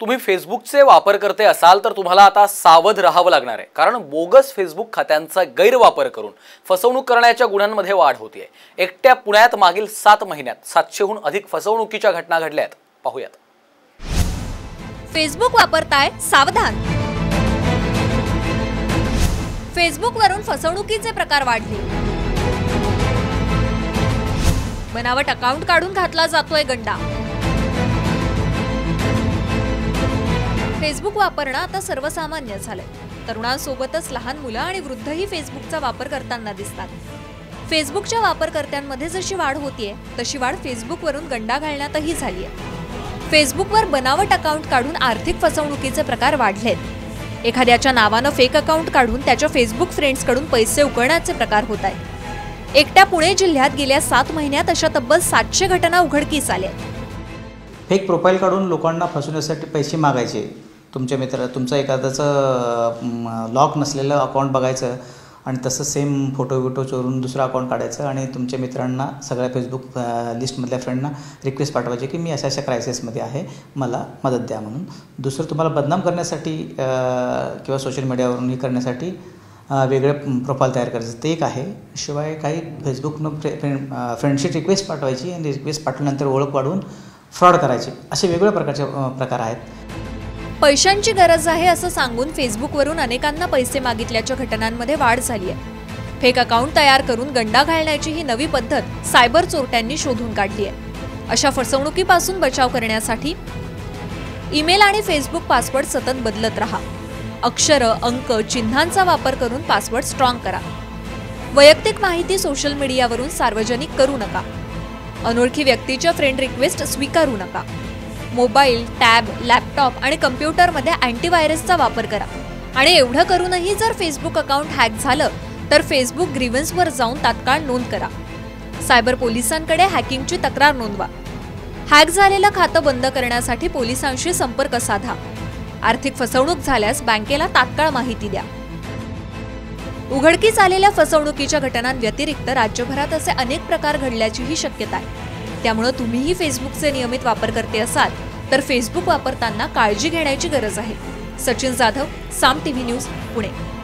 तुम्ही फेसबुकचे वापरकर्ते असाल तर तुम्हाला आता सावध राहावं लागणार आहे. कारण बोगस फेसबुक खात्यांचा गैरवापर करून फसवणूक करण्याच्या गुन्ह्यांमध्ये वाढ होतीये. एकट्या पुण्यात मागील सात महिन्यात सातशेहून अधिक फसवणुकीच्या घटना घडल्या आहेत. पाहूयात. फेसबुक वापरताय सावधान. फेसबुकवरून फसवणुकीचे प्रकार वाढले. बनावट अकाउंट काढून घातला जातोय गंडा. फेसबुक वापरणं आता सर्वसामान्य झालंय. तरुणांसोबतच लहान मुलं आणि वृद्धही फेसबुकचा वापर करताना दिसतात. फेसबुकच्या वापरकर्त्यांमध्ये जशी वाढ होतीये तशी वाढ फेसबुकवरून गंडा घालण्यातही झाली आहे फेसबुकवर बनावट अकाउंट काढून आर्थिक फसवणुकीचे प्रकार वाढलेत. एखाद्याच्या नावानं फेक अकाउंट काढून त्याच्या फेसबुक फ्रेंड्सकडून पैसे उकळण्याचे प्रकार होत आहेत एकट्या पुणे जिल्ह्यात गेल्या सात महिन्यात अशा तब्बल सातशे घटना उघडकीस आल्या. आहेत. फेक प्रोफाईल काढून लोकांना फसवण्यासाठी पैसे मागायचे. तुमच्या मित्र तुमचं एखाद्याचं लॉक नसलेलं अकाउंट बघायचं आणि तसं सेम फोटो बिटो चोरून दुसरं अकाउंट काढायचं आणि तुमच्या मित्रांना सगळ्या फेसबुक लिस्टमधल्या फ्रेंडना रिक्वेस्ट पाठवायची की मी अशा अशा क्रायसिसमध्ये आहे मला मदत द्या म्हणून. दुसरं तुम्हाला बदनाम करण्यासाठी किंवा सोशल मीडियावरून हे करण्यासाठी वेगळे प्रोफाईल तयार करायचं. ते एक आहे. शिवाय काही फेसबुकनं फ्रे फ्रेंड फ्रेंडशिप रिक्वेस्ट पाठवायची आणि रिक्वेस्ट पाठवल्यानंतर ओळख वाढवून फ्रॉड करायचे. असे वेगवेगळ्या प्रकारचे प्रकार आहेत. पैशांची गरज आहे असं सांगून फेसबुकवरून अनेकांना पैसे मागितल्याच्या घटनांमध्ये वाढ झाली आहे. फेक अकाउंट तयार करून गंडा घालण्याची ही नवी पद्धत सायबर चोरट्यांनी शोधून काढली आहे. अशा फसवणुकीपासून बचाव करण्यासाठी ईमेल आणि फेसबुक पासवर्ड सतत बदलत राहा. अक्षरं अंक चिन्हांचा वापर करून पासवर्ड स्ट्रॉंग करा. वैयक्तिक माहिती सोशल मीडियावरून सार्वजनिक करू नका. अनोळखी व्यक्तीच्या फ्रेंड रिक्वेस्ट स्वीकारू नका. मोबाईल टॅब लॅपटॉप आणि कम्प्युटरमध्ये अँटीव्हायरसचा वापर करा. आणि एवढं करूनही जर फेसबुक अकाउंट हॅक झालं तर फेसबुक ग्रीव्हन्सवर जाऊन तात्काळ नोंद करा. सायबर पोलिसांकडे हॅकिंगची तक्रार नोंदवा. हॅक झालेलं खातं बंद करण्यासाठी पोलिसांशी संपर्क साधा. आर्थिक फसवणूक झाल्यास बँकेला तात्काळ माहिती द्या. उघडकीस आलेल्या फसवणुकीच्या घटनांव्यतिरिक्त राज्यभरात असे अनेक प्रकार घडल्याचीही शक्यता आहे. त्यामुळं तुम्हीही फेसबुकचे नियमित वापर करते असाल तर फेसबुक वापरताना काळजी घेण्याची गरज आहे. Sachin Jadhav Saam TV news Pune.